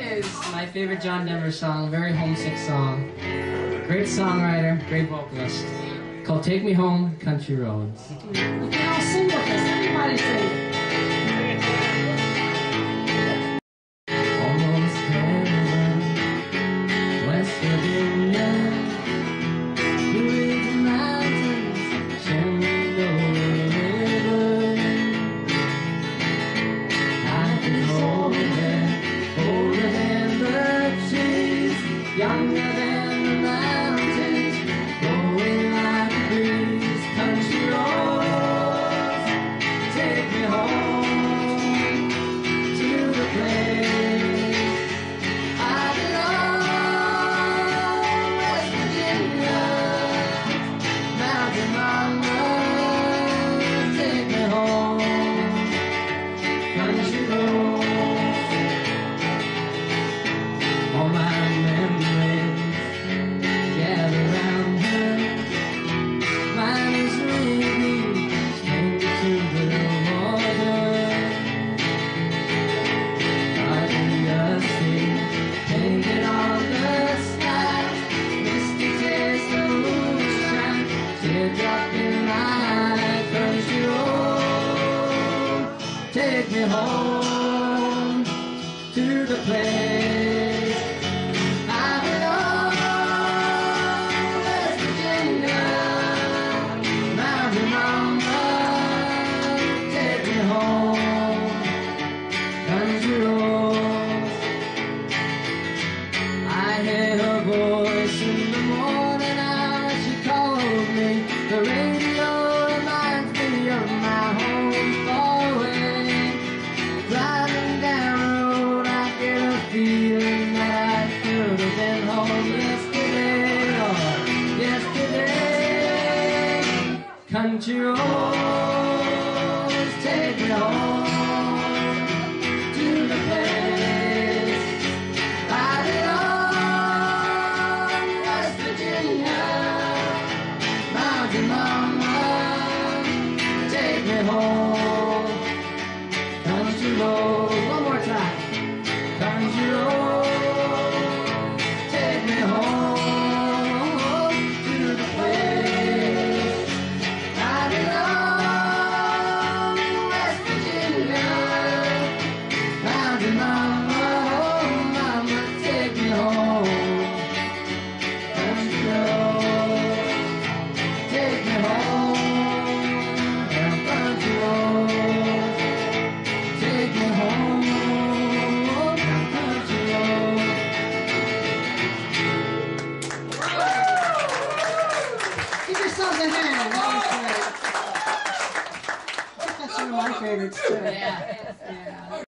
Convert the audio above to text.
is my favorite John Denver song, very homesick song. Great songwriter, great vocalist. Called Take Me Home, Country Roads. You can all sing with us. Everybody sing Amen. take me home to the place. Country roads take me home to the place West Virginia, mountain. yeah. yeah.